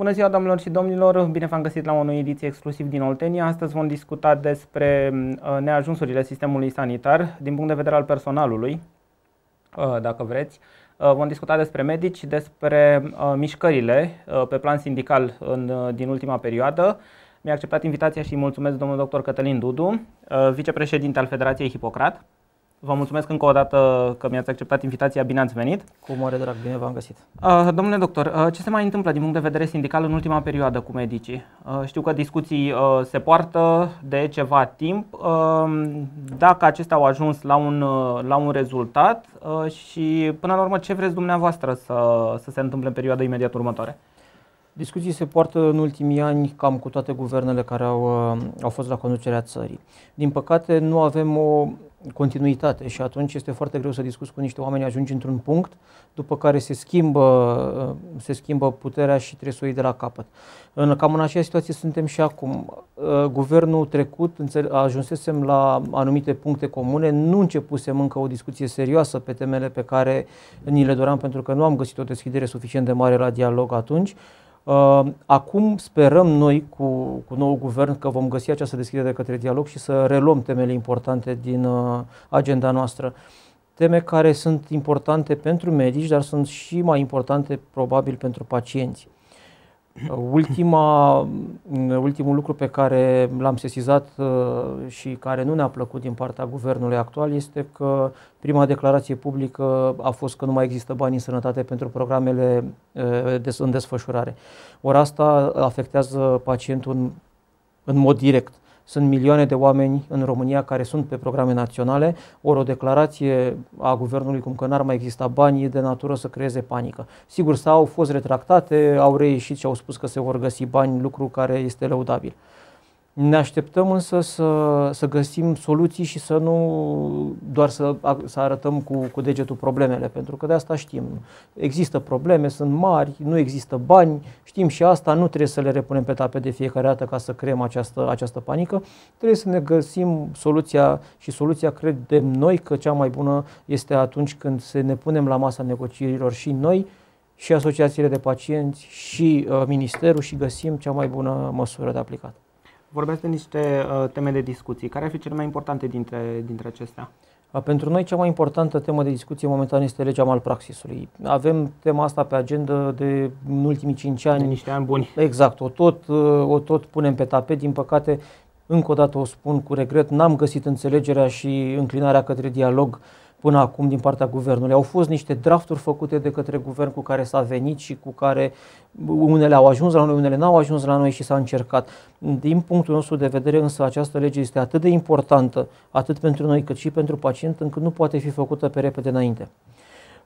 Bună ziua, domnilor și domnilor! Bine v-am găsit la o nouă ediție exclusiv din Oltenia. Astăzi vom discuta despre uh, neajunsurile sistemului sanitar din punct de vedere al personalului, uh, dacă vreți. Uh, vom discuta despre medici, despre mișcările pe plan sindical în, din ultima perioadă. Mi-a acceptat invitația și mulțumesc domnul dr. Cătălin Dudu, vicepreședinte al Federației Hipocrat. Vă mulțumesc încă o dată că mi-ați acceptat invitația, bine ați venit. Cu mare drag, bine v-am găsit. Uh, domnule doctor, uh, ce se mai întâmplă din punct de vedere sindical în ultima perioadă cu medicii? Uh, știu că discuții uh, se poartă de ceva timp. Uh, dacă acestea au ajuns la un, uh, la un rezultat uh, și până la urmă ce vreți dumneavoastră să, să se întâmple în perioada imediat următoare? Discuții se poartă în ultimii ani cam cu toate guvernele care au, uh, au fost la conducerea țării. Din păcate nu avem o continuitate și atunci este foarte greu să discuți cu niște oameni, ajungi într-un punct, după care se schimbă, uh, se schimbă puterea și trebuie să o iei de la capăt. În, cam în aceeași situație suntem și acum. Uh, guvernul trecut ajunsesem la anumite puncte comune, nu începusem încă o discuție serioasă pe temele pe care ni le doream pentru că nu am găsit o deschidere suficient de mare la dialog atunci. Uh, acum sperăm noi cu, cu nou guvern că vom găsi această deschidere către dialog și să reluăm temele importante din uh, agenda noastră. Teme care sunt importante pentru medici, dar sunt și mai importante probabil pentru pacienți. Ultima, ultimul lucru pe care l-am sesizat uh, și care nu ne-a plăcut din partea guvernului actual este că prima declarație publică a fost că nu mai există bani în sănătate pentru programele uh, în desfășurare. Ori asta afectează pacientul în, în mod direct. Sunt milioane de oameni în România care sunt pe programe naționale, ori o declarație a guvernului cum că n-ar mai exista bani e de natură să creeze panică. Sigur, sau au fost retractate, au reieșit și au spus că se vor găsi bani, lucru care este lăudabil. Ne așteptăm însă să, să găsim soluții și să nu doar să, să arătăm cu, cu degetul problemele, pentru că de asta știm. Există probleme, sunt mari, nu există bani, știm și asta, nu trebuie să le repunem pe tapet de fiecare dată ca să creăm această, această panică. Trebuie să ne găsim soluția și soluția credem noi că cea mai bună este atunci când se ne punem la masa negocierilor și noi și asociațiile de pacienți și uh, ministerul și găsim cea mai bună măsură de aplicat. Vorbeați de niște uh, teme de discuții. Care ar fi cele mai importante dintre, dintre acestea? Pentru noi cea mai importantă temă de discuție momentan este legea malpraxisului. Avem tema asta pe agenda de în ultimii cinci ani. De niște ani buni. Exact, o tot, uh, o tot punem pe tapet. Din păcate, încă o dată o spun cu regret, n-am găsit înțelegerea și înclinarea către dialog până acum din partea guvernului. Au fost niște drafturi făcute de către guvern cu care s-a venit și cu care unele au ajuns la noi, unele n-au ajuns la noi și s-a încercat. Din punctul nostru de vedere însă această lege este atât de importantă, atât pentru noi cât și pentru pacient, încât nu poate fi făcută pe repede înainte.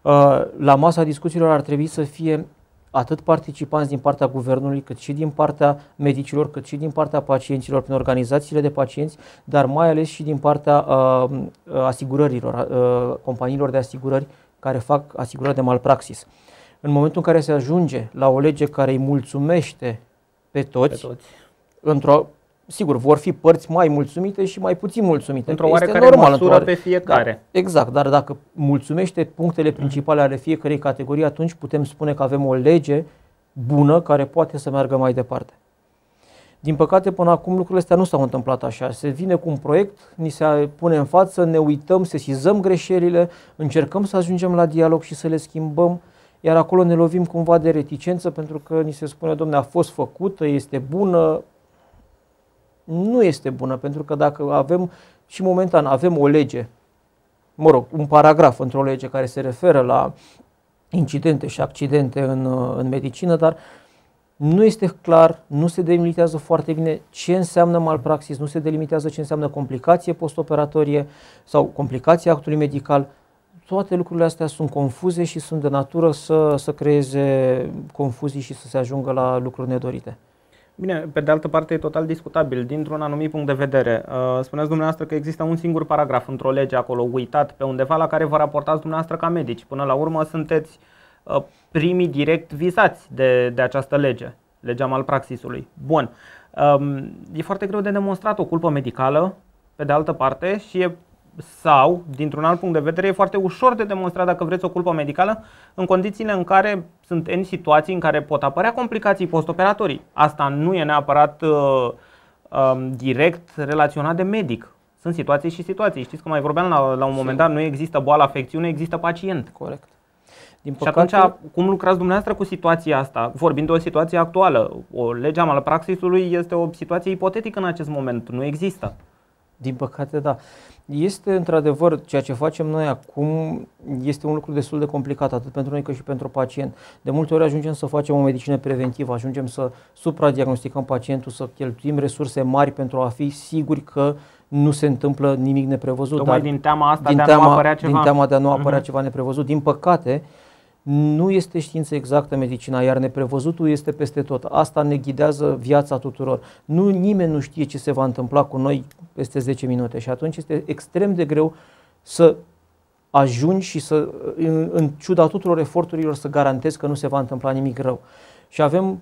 Uh, la masa discuțiilor ar trebui să fie atât participanți din partea guvernului, cât și din partea medicilor, cât și din partea pacienților, prin organizațiile de pacienți, dar mai ales și din partea uh, uh asigurărilor, uh, companiilor de asigurări care fac asigurări de malpraxis. În momentul în care se ajunge la o lege care îi mulțumește pe toți, pe toți. într-o sigur, vor fi părți mai mulțumite și mai puțin mulțumite. Într-o oarecare normal, măsură într-o pe fiecare. Da, exact, dar dacă mulțumește punctele principale ale fiecarei categorii, atunci putem spune că avem o lege bună care poate să meargă mai departe. Din păcate, până acum lucrurile astea nu s-au întâmplat așa. Se vine cu un proiect, ni se pune în față, ne uităm, sesizăm greșelile, încercăm să ajungem la dialog și să le schimbăm, iar acolo ne lovim cumva de reticență pentru că ni se spune, domne, a fost făcută, este bună, nu este bună, pentru că dacă avem și momentan avem o lege, mă rog, un paragraf într-o lege care se referă la incidente și accidente în, în medicină, dar nu este clar, nu se delimitează foarte bine ce înseamnă malpraxis, nu se delimitează ce înseamnă complicație postoperatorie sau complicație actului medical. Toate lucrurile astea sunt confuze și sunt de natură să, să creeze confuzii și să se ajungă la lucruri nedorite. Bine, pe de altă parte e total discutabil dintr-un anumit punct de vedere. Uh, spuneți dumneavoastră că există un singur paragraf într-o lege acolo uitat pe undeva la care vă raportați dumneavoastră ca medici. Până la urmă sunteți uh, primii direct vizați de, de această lege, legea malpraxisului. Bun. Um, e foarte greu de demonstrat o culpă medicală, pe de altă parte, și e sau, dintr-un alt punct de vedere, e foarte ușor de demonstrat dacă vreți o culpă medicală în condițiile în care sunt în situații în care pot apărea complicații postoperatorii. Asta nu e neapărat uh, uh, direct relaționat de medic. Sunt situații și situații. Știți că mai vorbeam la, la un moment dat, nu există boală, afecțiune, există pacient. Corect. Din păcate... Și atunci, cum lucrați dumneavoastră cu situația asta? Vorbind de o situație actuală, o lege a malpraxisului este o situație ipotetică în acest moment, nu există. Din păcate, da. Este într-adevăr ceea ce facem noi acum este un lucru destul de complicat atât pentru noi cât și pentru pacient. De multe ori ajungem să facem o medicină preventivă, ajungem să supradiagnosticăm pacientul, să cheltuim resurse mari pentru a fi siguri că nu se întâmplă nimic neprevăzut. Tocmai dar din teama asta din de teama, a nu apărea ceva. Din teama de a nu apărea uh-huh. ceva neprevăzut. Din păcate, nu este știință exactă medicina, iar neprevăzutul este peste tot. Asta ne ghidează viața tuturor. Nu, nimeni nu știe ce se va întâmpla cu noi peste 10 minute și atunci este extrem de greu să ajungi și să, în, în ciuda tuturor eforturilor, să garantezi că nu se va întâmpla nimic rău. Și avem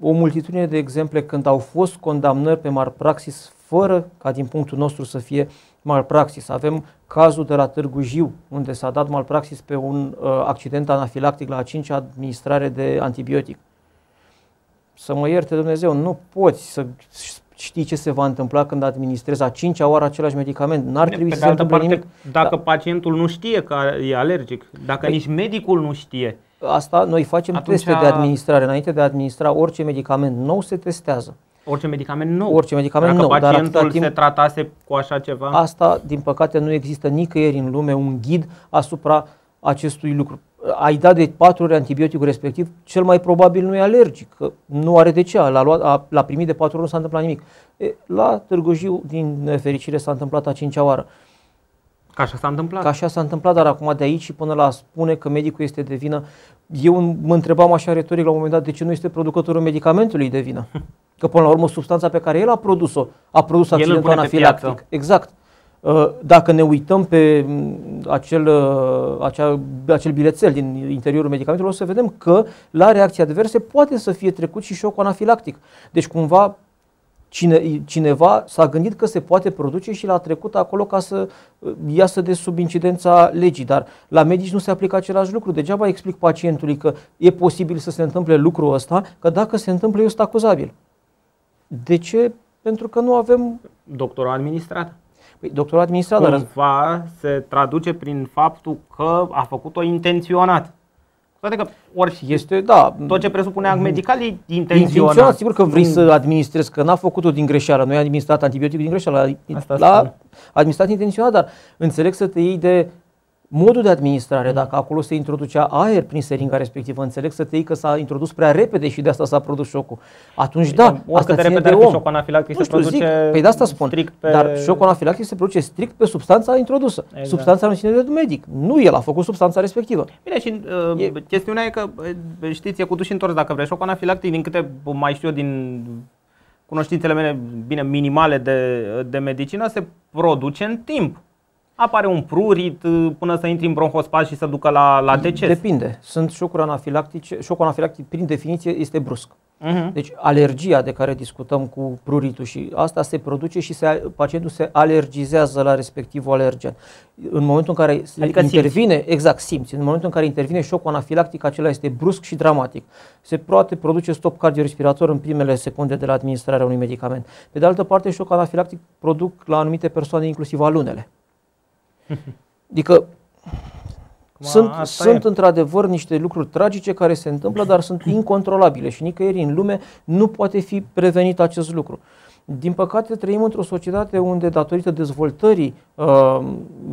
o multitudine de exemple când au fost condamnări pe marpraxis fără ca din punctul nostru să fie malpraxis. Avem cazul de la Târgu Jiu, unde s-a dat malpraxis pe un uh, accident anafilactic la a cincea administrare de antibiotic. Să mă ierte Dumnezeu, nu poți să știi ce se va întâmpla când administrezi a cincea oară același medicament. N-ar trebui pe să se întâmple parte, nimic. Dacă da. pacientul nu știe că e alergic, dacă păi, nici medicul nu știe. Asta noi facem atunci teste de administrare. Înainte de a administra orice medicament nou se testează. Orice medicament nou. Orice medicament Dacă nou. pacientul dar timp, se tratase cu așa ceva. Asta, din păcate, nu există nicăieri în lume un ghid asupra acestui lucru. Ai dat de patru ori antibioticul respectiv, cel mai probabil nu e alergic, că nu are de ce, l-a, luat, a, l-a primit de patru ori, nu s-a întâmplat nimic. E, la Târgu Jiu, din nefericire, s-a întâmplat a cincea oară. Ca așa s-a întâmplat. Ca așa s-a întâmplat, dar acum de aici și până la spune că medicul este de vină, eu mă întrebam așa retoric la un moment dat de ce nu este producătorul medicamentului de vină. Că până la urmă substanța pe care el a produs-o, a produs accidentul anafilactic. Exact. Uh, dacă ne uităm pe mm, acel, uh, acea, acel bilețel din interiorul medicamentului, o să vedem că la reacții adverse poate să fie trecut și șocul anafilactic. Deci cumva cine, cineva s-a gândit că se poate produce și l-a trecut acolo ca să uh, iasă de sub incidența legii. Dar la medici nu se aplică același lucru. Degeaba explic pacientului că e posibil să se întâmple lucrul ăsta, că dacă se întâmplă, eu sunt acuzabil. De ce? Pentru că nu avem... Doctorul administrat. Păi, doctorul administrat, Cumva dar... se traduce prin faptul că a făcut-o intenționat. Toate că ori este, da, tot ce presupune act medical e intenționat. Intenționat, sigur că vrei să administrezi, că n-a făcut-o din greșeală, nu i-a administrat antibioticul din greșeală, l-a administrat intenționat, dar înțeleg să te iei de modul de administrare, mm. dacă acolo se introducea aer prin seringa respectivă, înțeleg să te iei că s-a introdus prea repede și de asta s-a produs șocul. Atunci da, asta de repede de om. șocul anafilactic se produce zic, păi de asta spun, strict pe... dar șocul anafilactic se produce strict pe substanța introdusă. Exact. Substanța nu ține de medic, nu el a făcut substanța respectivă. Bine, și uh, e... chestiunea e că, știți, e cu duș întors dacă vrei. Șocul anafilactic, din câte mai știu eu din cunoștințele mele, bine, minimale de, de medicină, se produce în timp apare un prurit uh, până să intri în bronhospaz și să ducă la, la deces? Depinde. Sunt șocuri anafilactice. Șocul anafilactic, prin definiție, este brusc. Uh-huh. Deci alergia de care discutăm cu pruritul și asta se produce și se, pacientul se alergizează la respectivul alergen. În momentul în care adică intervine, simți. exact, simți, în momentul în care intervine șocul anafilactic, acela este brusc și dramatic. Se poate produce stop cardiorespirator în primele secunde de la administrarea unui medicament. Pe de altă parte, șocul anafilactic produc la anumite persoane inclusiv alunele. Adică sunt, sunt într-adevăr niște lucruri tragice care se întâmplă, dar sunt incontrolabile și nicăieri în lume nu poate fi prevenit acest lucru. Din păcate, trăim într-o societate unde, datorită dezvoltării uh,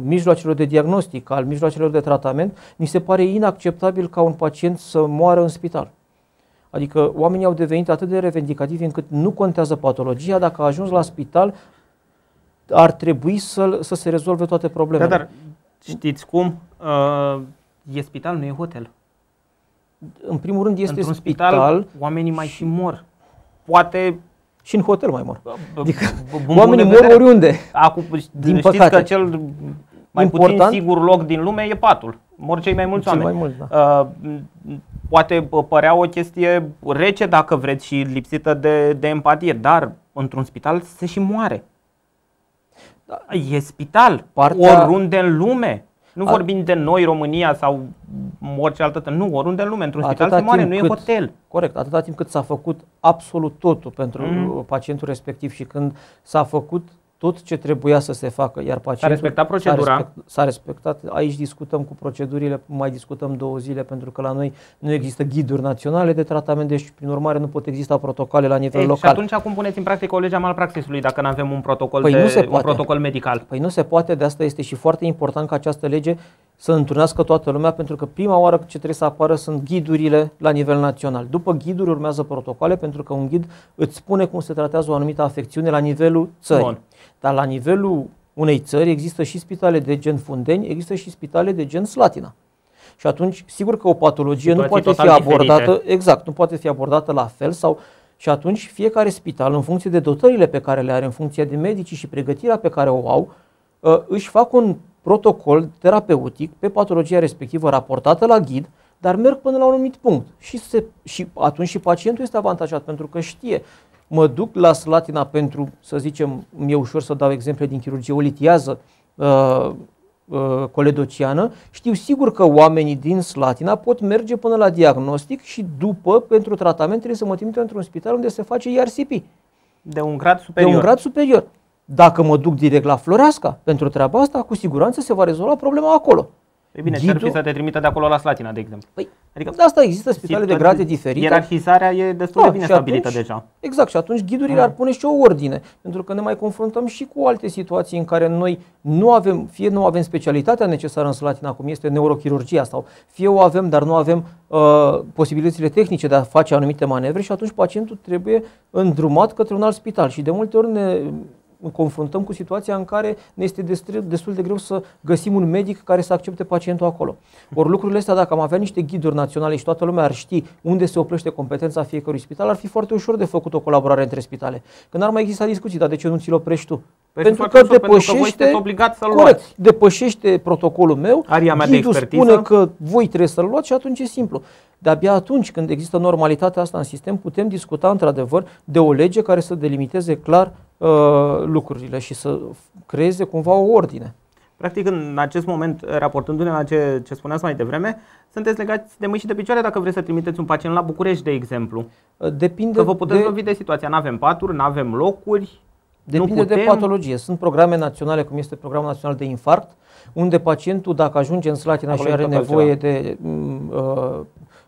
mijloacelor de diagnostic, al mijloacelor de tratament, mi se pare inacceptabil ca un pacient să moară în spital. Adică oamenii au devenit atât de revendicativi încât nu contează patologia, dacă a ajuns la spital, ar trebui să, să se rezolve toate problemele. Da, dar știți cum? Uh, e spital, nu e hotel. În primul rând este Într-un spital, spital, oamenii mai și mor. Poate și în hotel mai mor. Adică oamenii mor vedere, oriunde. Acum, din știți păcate. că cel mai Important, puțin sigur loc din lume e patul. Mor cei mai mulți cei oameni. Mai mulți, da. uh, poate părea o chestie rece dacă vreți și lipsită de, de empatie, dar într-un spital se și moare. Da. E spital, Partea... oriunde în lume. Nu A... vorbim de noi, România sau orice altă Nu, oriunde în lume. Într-un spital se moare, nu cât, e hotel. Corect, atâta timp cât s-a făcut absolut totul pentru mm. pacientul respectiv și când s-a făcut tot ce trebuia să se facă, iar pacientul... S-a respectat procedura. S-a, respect, s-a respectat. Aici discutăm cu procedurile, mai discutăm două zile, pentru că la noi nu există ghiduri naționale de tratament, deci prin urmare nu pot exista protocole la nivel Ei, local. Și atunci acum puneți în practică o lege a malpraxisului dacă nu avem un protocol, păi de, nu se poate. un protocol medical? Păi nu se poate, de asta este și foarte important ca această lege să întrunească toată lumea, pentru că prima oară ce trebuie să apară sunt ghidurile la nivel național. După ghiduri urmează protocoale, pentru că un ghid îți spune cum se tratează o anumită afecțiune la nivelul țării. Bun. Dar la nivelul unei țări există și spitale de gen Fundeni, există și spitale de gen Slatina. Și atunci, sigur că o patologie Situații nu poate fi abordată, diferite. exact, nu poate fi abordată la fel sau și atunci fiecare spital, în funcție de dotările pe care le are, în funcție de medici și pregătirea pe care o au, ă, își fac un protocol terapeutic pe patologia respectivă raportată la ghid, dar merg până la un anumit punct. Și, se, și atunci și pacientul este avantajat pentru că știe mă duc la Slatina pentru, să zicem, mi-e ușor să dau exemple din chirurgie, o litiază uh, uh, coledociană, știu sigur că oamenii din Slatina pot merge până la diagnostic și după, pentru tratament, trebuie să mă trimit într-un spital unde se face IRCP. De un grad superior. De un grad superior. Dacă mă duc direct la Floreasca pentru treaba asta, cu siguranță se va rezolva problema acolo. E bine, Ghidul... ce fi să te trimită de acolo la Slatina, de exemplu? Păi, adică de asta există spitale de grade diferite. Ierarhizarea e destul da, de bine stabilită atunci, deja. Exact, și atunci ghidurile ar pune și o ordine, pentru că ne mai confruntăm și cu alte situații în care noi nu avem, fie nu avem specialitatea necesară în Slatina, cum este neurochirurgia, sau fie o avem, dar nu avem uh, posibilitățile tehnice de a face anumite manevre și atunci pacientul trebuie îndrumat către un alt spital. Și de multe ori ne confruntăm cu situația în care ne este destul de greu să găsim un medic care să accepte pacientul acolo. Ori lucrurile astea, dacă am avea niște ghiduri naționale și toată lumea ar ști unde se oprește competența fiecărui spital, ar fi foarte ușor de făcut o colaborare între spitale. Că n-ar mai exista discuții, dar de ce nu ți-l oprești tu? Păi pentru că depășește, pentru că obligat să-l corect, luați. depășește protocolul meu, Aria mea ghidul spune că voi trebuie să-l luați și atunci e simplu. De-abia atunci când există normalitatea asta în sistem, putem discuta într-adevăr de o lege care să delimiteze clar uh, lucrurile și să creeze cumva o ordine. Practic, în acest moment, raportându-ne la ce, ce spuneați mai devreme, sunteți legați de mâini și de picioare dacă vreți să trimiteți un pacient la București, de exemplu. Uh, depinde că vă puteți de... lovi de situația. Nu avem paturi, nu avem locuri. Depinde de patologie. Sunt programe naționale, cum este Programul Național de Infarct, unde pacientul, dacă ajunge în Slatina și are nevoie de mm, uh,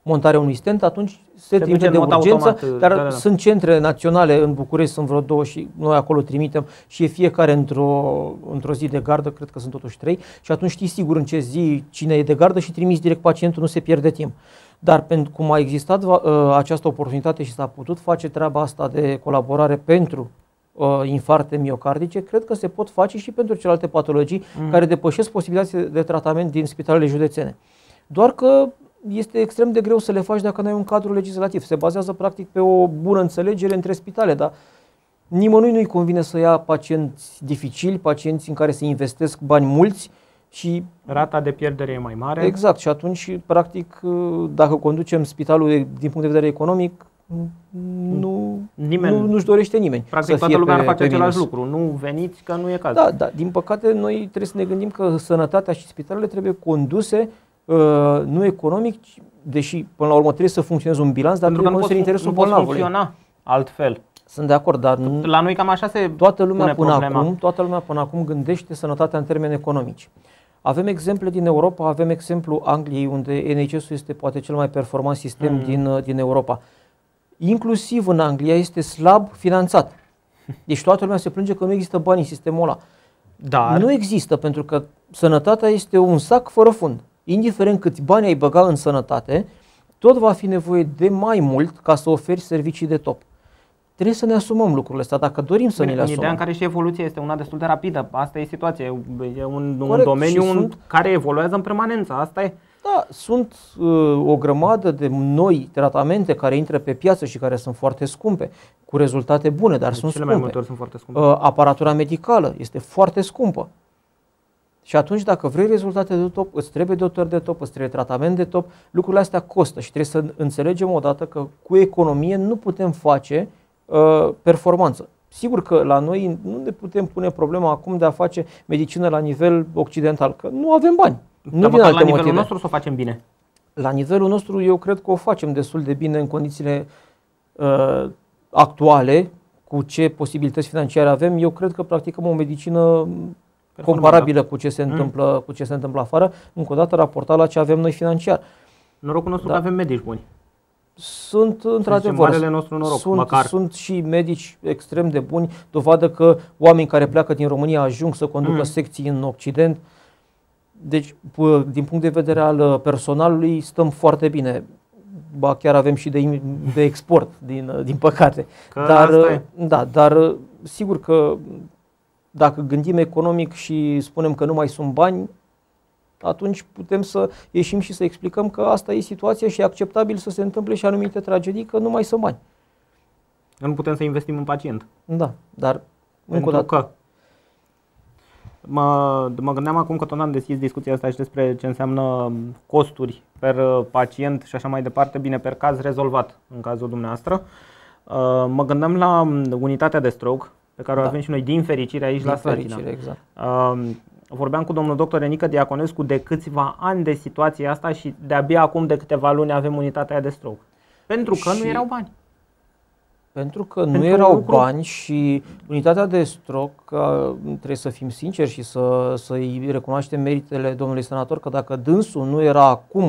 montarea unui stent, atunci se, se trimite de urgență, automat, dar da, da, da. sunt centre naționale în București, sunt vreo două și noi acolo trimitem și e fiecare într-o, într-o zi de gardă, cred că sunt totuși trei, și atunci știți sigur în ce zi cine e de gardă și trimiți direct pacientul, nu se pierde timp. Dar pentru cum a existat uh, această oportunitate și s-a putut face treaba asta de colaborare pentru uh, infarte miocardice, cred că se pot face și pentru celelalte patologii mm. care depășesc posibilitățile de tratament din spitalele județene. Doar că este extrem de greu să le faci dacă nu ai un cadru legislativ. Se bazează practic pe o bună înțelegere între spitale, dar nimănui nu-i convine să ia pacienți dificili, pacienți în care se investesc bani mulți și... Rata de pierdere e mai mare. Exact și atunci, practic, dacă conducem spitalul din punct de vedere economic, nu, nimeni, nu, nu-și dorește nimeni. Practic să toată lumea ar face același lucru. Nu veniți că nu e cazul. Da, da, din păcate noi trebuie să ne gândim că sănătatea și spitalele trebuie conduse uh, nu economic, deși până la urmă trebuie să funcționeze un bilanț, dar Pentru trebuie să interesul nu bolnavului. funcționa altfel. Sunt de acord, dar nu, la noi cam așa se toată lumea pune până problema. acum, toată lumea până acum gândește sănătatea în termeni economici. Avem exemple din Europa, avem exemplu Angliei, unde NHS-ul este poate cel mai performant sistem mm. din, uh, din Europa inclusiv în Anglia, este slab finanțat. Deci toată lumea se plânge că nu există bani în sistemul ăla. Dar... Nu există, pentru că sănătatea este un sac fără fund. Indiferent câți bani ai băga în sănătate, tot va fi nevoie de mai mult ca să oferi servicii de top. Trebuie să ne asumăm lucrurile astea, dacă dorim să Bine, ne le asumăm. Ideea în care și evoluția este una destul de rapidă. Asta e situația. E un, Corect, un domeniu sunt... care evoluează în permanență. Asta e. Da, sunt uh, o grămadă de noi tratamente care intră pe piață și care sunt foarte scumpe, cu rezultate bune, dar de sunt cele scumpe. mai multe ori sunt foarte scumpe. Uh, aparatura medicală este foarte scumpă. Și atunci, dacă vrei rezultate de top, îți trebuie doctor de top, îți trebuie tratament de top, lucrurile astea costă și trebuie să înțelegem odată că cu economie nu putem face uh, performanță. Sigur că la noi nu ne putem pune problema acum de a face medicină la nivel occidental, că nu avem bani. Nu Dar din măcar alte la nivelul motive. nostru să o facem bine. La nivelul nostru, eu cred că o facem destul de bine în condițiile uh, actuale, cu ce posibilități financiare avem. Eu cred că practicăm o medicină comparabilă cu ce se Mm. întâmplă, cu ce se întâmplă afară, încă o dată raportat la ce avem noi financiar. Norocul nostru Da. că avem medici buni. Sunt într-adevăr, marele nostru noroc, sunt, măcar. sunt și medici extrem de buni, dovadă că oameni care pleacă din România ajung să conducă Mm. secții în Occident. Deci, p- din punct de vedere al uh, personalului, stăm foarte bine. Ba chiar avem și de, im- de export, din, uh, din păcate. Că dar, asta uh, e. da, dar uh, sigur că dacă gândim economic și spunem că nu mai sunt bani, atunci putem să ieșim și să explicăm că asta e situația și e acceptabil să se întâmple și anumite tragedii, că nu mai sunt bani. Nu putem să investim în pacient. Da, dar încă o Pentru dată, că mă, mă gândeam acum că tot am deschis discuția asta și despre ce înseamnă costuri per uh, pacient și așa mai departe, bine, per caz rezolvat în cazul dumneavoastră. Uh, Mă gândeam la um, unitatea de stroke pe care o Da. avem și noi din fericire aici din la Slatina. fericire, exact. Um, Vorbeam cu domnul doctor Enică Diaconescu de câțiva ani de situația asta și de-abia acum de câteva luni avem unitatea aia de stroke. Pentru că Și- nu erau bani. Pentru că nu Pentru un erau lucru- bani și unitatea de stroc, că trebuie să fim sinceri și să, să-i recunoaștem meritele domnului senator, că dacă dânsul nu era acum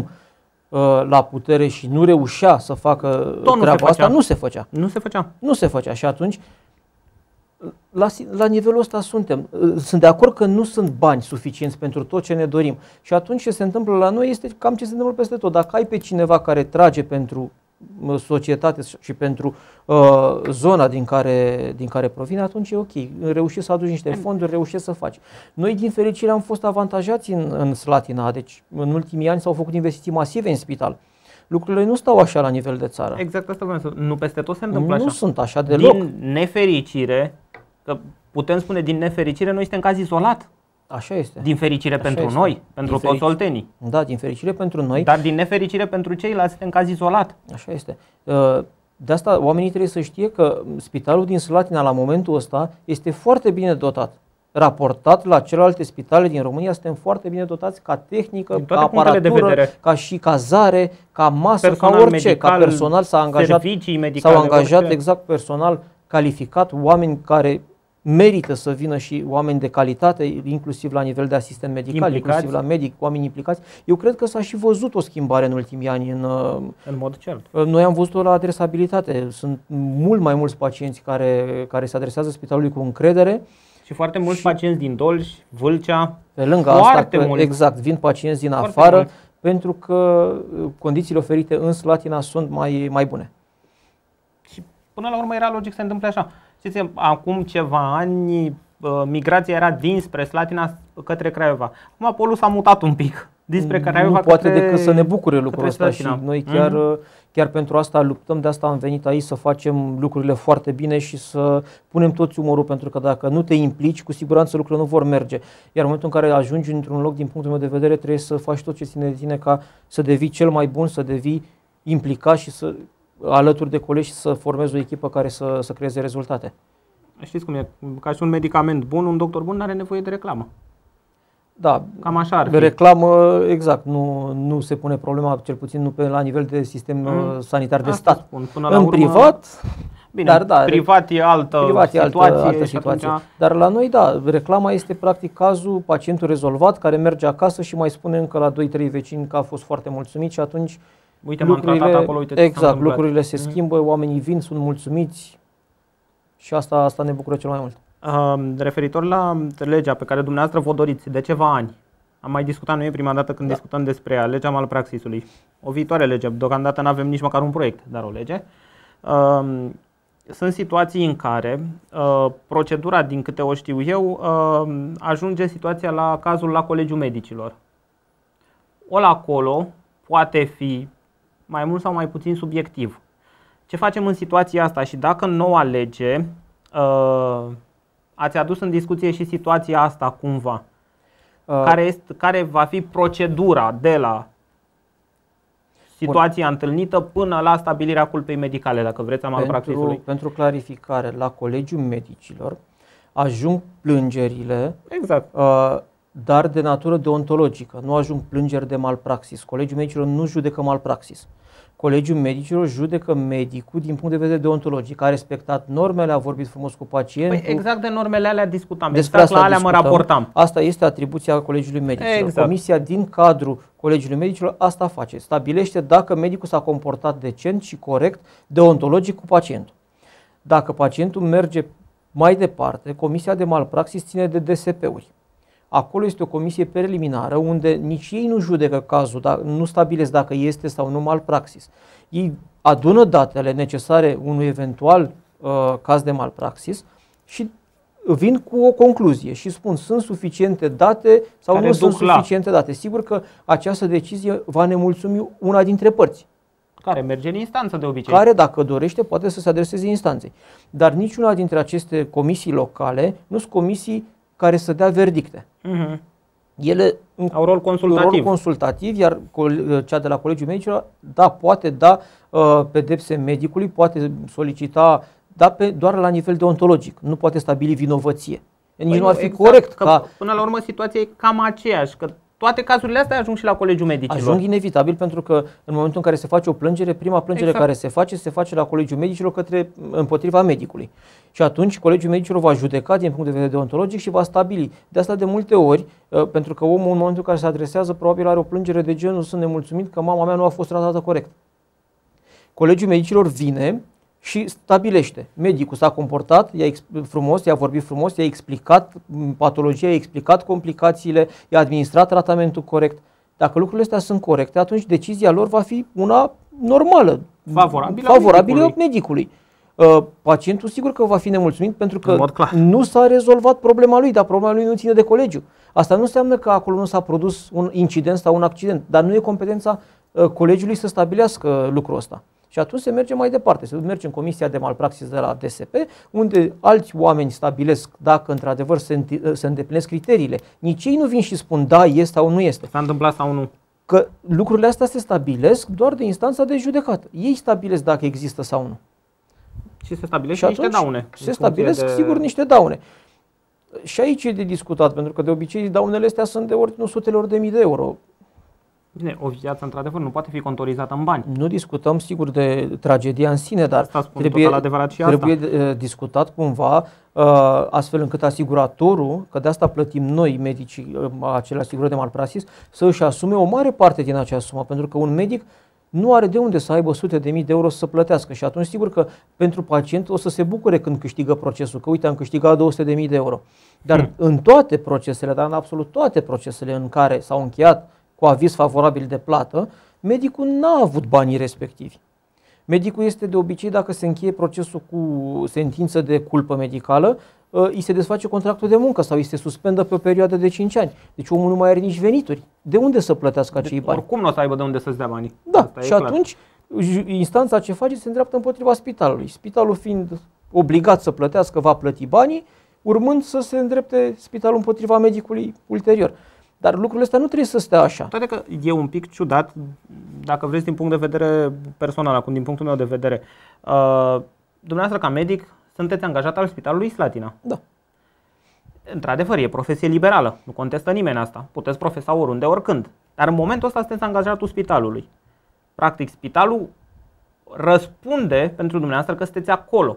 uh, la putere și nu reușea să facă Tot nu se treaba asta, făcea. nu se făcea. Nu se făcea. Nu se făcea și atunci la, si- la nivelul ăsta suntem. Sunt de acord că nu sunt bani suficienți pentru tot ce ne dorim. Și atunci ce se întâmplă la noi este cam ce se întâmplă peste tot. Dacă ai pe cineva care trage pentru mă, societate și pentru uh, zona din care, din care provine, atunci e ok. Reușești să aduci niște fonduri, reușești să faci. Noi, din fericire, am fost avantajați în, în Slatina. Deci, în ultimii ani s-au făcut investiții masive în spital. Lucrurile nu stau așa la nivel de țară. Exact asta vreau să Nu peste tot se întâmplă Nu așa. sunt așa deloc. Din nefericire, că putem spune din nefericire, noi suntem caz izolat. Așa este. Din fericire Așa pentru este. noi, pentru Din toți ferici- oltenii. Da, din fericire pentru noi, Dar din nefericire pentru ceilalți suntem caz izolat. așa este. Uh, De asta oamenii trebuie să știe că spitalul din Slatina la momentul ăsta este foarte bine dotat. Raportat la celelalte spitale din România, suntem foarte bine dotați ca tehnică, Din ca toate punctele de aparatură, vedere. ca și cazare, ca masă, Personal ca orice, medical, ca personal s-a angajat, servicii medicale, s-au angajat orice. exact personal calificat, oameni care merită să vină și oameni de calitate, inclusiv la nivel de asistent medical, Implicați. inclusiv la medic, oameni implicați. Eu cred că s-a și văzut o schimbare în ultimii ani în, uh, În mod cert. noi am văzut-o la adresabilitate. Sunt mult mai mulți pacienți care, care se adresează spitalului cu încredere. Și foarte mulți pacienți din Dolj, Vâlcea, Pe lângă Foarte asta, că, mulți. exact, vin pacienți din Foarte afară mulți. pentru că uh, condițiile oferite în Slatina sunt mai, mai bune. Și până la urmă era logic să se întâmple așa. Știți, acum ceva ani uh, migrația era dinspre Slatina către Craiova. Acum polul s-a mutat un pic dinspre Craiova nu poate către, decât să ne bucure lucrul către ăsta și Slatina. noi chiar, Mhm. uh, chiar pentru asta luptăm, de asta am venit aici să facem lucrurile foarte bine și să punem toți umorul, pentru că dacă nu te implici, cu siguranță lucrurile nu vor merge. Iar în momentul în care ajungi într-un loc, din punctul meu de vedere, trebuie să faci tot ce ține de tine ca să devii cel mai bun, să devii implicat și să alături de colegi și să formezi o echipă care să, să creeze rezultate. Știți cum e? Ca și un medicament bun, un doctor bun nu are nevoie de reclamă. Da, Cam așa ar fi. reclamă, exact, nu, nu se pune problema, cel puțin nu pe la nivel de sistem Mm. uh, sanitar de Asta stat. Spun. Până la În urmă, privat, bine, dar da, privat e altă privat e altă, situație altă și situație. atunci Dar la noi, da, reclama este practic cazul pacientul rezolvat care merge acasă și mai spune încă la 2-3 vecini că a fost foarte mulțumit și atunci uite, m-am tratat acolo, uite ce s-a exact, întâmplat. lucrurile se Mhm. schimbă, oamenii vin, sunt mulțumiți și asta, asta ne bucură cel mai mult. Um, referitor la legea pe care dumneavoastră vă doriți de ceva ani, am mai discutat noi prima dată când Da. discutăm despre ea, legea malpraxisului. O viitoare lege, deocamdată nu avem nici măcar un proiect, dar o lege. Um, sunt situații în care uh, procedura, din câte o știu eu, uh, ajunge situația la cazul la Colegiul Medicilor. Ori acolo poate fi mai mult sau mai puțin subiectiv. Ce facem în situația asta și dacă în noua lege uh, ați adus în discuție și situația asta cumva, Uh, care, este, care va fi procedura de la situația Bun. întâlnită până la stabilirea culpei medicale, dacă vreți, a malpraxisului. Pentru, pentru clarificare, la Colegiul Medicilor ajung plângerile, exact. uh, dar de natură deontologică, nu ajung plângeri de malpraxis. Colegiul Medicilor nu judecă malpraxis. Colegiul Medicilor judecă medicul din punct de vedere deontologic. A respectat normele, a vorbit frumos cu pacientul. Păi exact de normele alea discutam. Despre exact la alea discutăm. mă raportam. Asta este atribuția Colegiului Medicilor. Exact. Comisia din cadrul Colegiului Medicilor asta face. Stabilește dacă medicul s-a comportat decent și corect deontologic cu pacientul. Dacă pacientul merge mai departe, Comisia de Malpraxis ține de DSP-uri. Acolo este o comisie preliminară unde nici ei nu judecă cazul, dar nu stabilesc dacă este sau nu malpraxis. Ei adună datele necesare unui eventual uh, caz de malpraxis și vin cu o concluzie și spun sunt suficiente date sau Care nu sunt suficiente la. date. Sigur că această decizie va nemulțumi una dintre părți. Care merge în instanță de obicei. Care, dacă dorește, poate să se adreseze instanței. Dar niciuna dintre aceste comisii locale nu sunt comisii care să dea verdicte. Uh-huh. Ele au rol consultativ. rol consultativ, iar cea de la Colegiul Medicilor, da, poate da uh, pedepse medicului, poate solicita, da, pe, doar la nivel deontologic, nu poate stabili vinovăție. Nici păi nu ar fi exact, corect. Că ca... Până la urmă situația e cam aceeași, că toate cazurile astea ajung și la Colegiul Medicilor. Ajung inevitabil pentru că în momentul în care se face o plângere, prima plângere exact. care se face, se face la Colegiul Medicilor către împotriva medicului. Și atunci Colegiul Medicilor va judeca din punct de vedere deontologic și va stabili. De asta de multe ori, uh, pentru că omul în momentul în care se adresează probabil are o plângere de genul sunt nemulțumit că mama mea nu a fost tratată corect. Colegiul Medicilor vine și stabilește. Medicul s-a comportat, i-a frumos, i-a vorbit frumos, i-a explicat patologia, i-a explicat complicațiile, i-a administrat tratamentul corect. Dacă lucrurile astea sunt corecte, atunci decizia lor va fi una normală, favorabilă, favorabilă medicului. medicului. Uh, pacientul sigur că va fi nemulțumit pentru că nu s-a rezolvat problema lui, dar problema lui nu ține de colegiu. Asta nu înseamnă că acolo nu s-a produs un incident sau un accident, dar nu e competența uh, colegiului să stabilească lucrul ăsta. Și atunci se merge mai departe, se merge în Comisia de Malpraxis de la DSP, unde alți oameni stabilesc dacă într-adevăr se, se îndeplinesc criteriile. Nici ei nu vin și spun da, este sau nu este. S-a întâmplat sau nu. Că lucrurile astea se stabilesc doar de instanța de judecată. Ei stabilesc dacă există sau nu. Și se stabilesc și niște daune. Se stabilesc, de... sigur, niște daune. Și aici e de discutat, pentru că de obicei daunele astea sunt de ordinul sutelor de mii de euro. Bine, o viață într-adevăr nu poate fi contorizată în bani. Nu discutăm sigur de tragedia în sine, dar asta spun trebuie, adevărat și trebuie asta. Uh, discutat cumva uh, astfel încât asiguratorul, că de asta plătim noi medicii uh, acele asigurări de malpraxis, să își asume o mare parte din acea sumă, pentru că un medic nu are de unde să aibă sute de mii de euro să plătească și atunci sigur că pentru pacient o să se bucure când câștigă procesul, că uite am câștigat 200 de mii de euro. Dar hmm. în toate procesele, dar în absolut toate procesele în care s-au încheiat cu aviz favorabil de plată, medicul n-a avut banii respectivi. Medicul este de obicei, dacă se încheie procesul cu sentință de culpă medicală, uh, îi se desface contractul de muncă sau îi se suspendă pe o perioadă de 5 ani. Deci omul nu mai are nici venituri. De unde să plătească acei deci, bani? Oricum nu o să aibă de unde să-ți dea banii. Da, Asta și atunci instanța ce face se îndreaptă împotriva spitalului. Spitalul fiind obligat să plătească, va plăti banii, urmând să se îndrepte spitalul împotriva medicului ulterior. Dar lucrurile astea nu trebuie să stea așa. Toate că e un pic ciudat, dacă vreți din punct de vedere personal, acum din punctul meu de vedere. Uh, dumneavoastră ca medic sunteți angajat al Spitalului Slatina. Da. Într-adevăr, e profesie liberală, nu contestă nimeni asta. Puteți profesa oriunde, oricând. Dar în momentul ăsta sunteți angajatul spitalului. Practic, spitalul răspunde pentru dumneavoastră că sunteți acolo